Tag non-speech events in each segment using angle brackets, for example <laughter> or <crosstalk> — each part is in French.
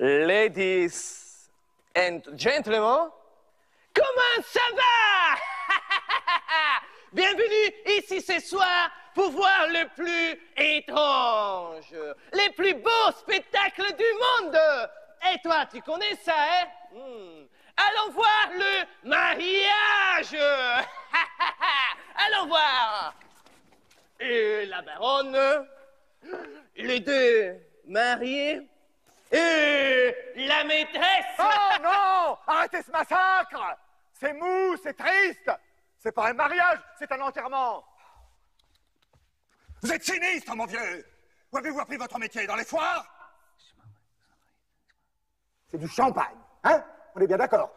Ladies and gentlemen, comment ça va? <laughs> Bienvenue ici ce soir pour voir le plus étrange, les plus beaux spectacles du monde. Et toi, tu connais ça, hein? Hmm. Allons voir le mariage. <laughs> Allons voir. Et la baronne, les deux mariés et la maîtresse. Oh non Arrêtez ce massacre. C'est mou, c'est triste. C'est pas un mariage, c'est un enterrement. Vous êtes sinistre, mon vieux. Où avez-vous appris votre métier? Dans les foires? C'est du champagne, hein? On est bien d'accord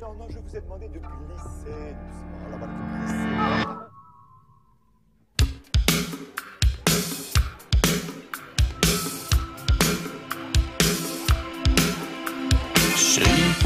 Non, non, je vous ai demandé de glisser doucement.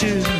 too.